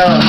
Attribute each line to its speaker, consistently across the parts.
Speaker 1: Oh.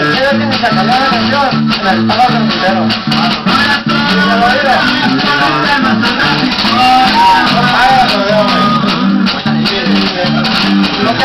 Speaker 1: El canción en el palo entero. Lo que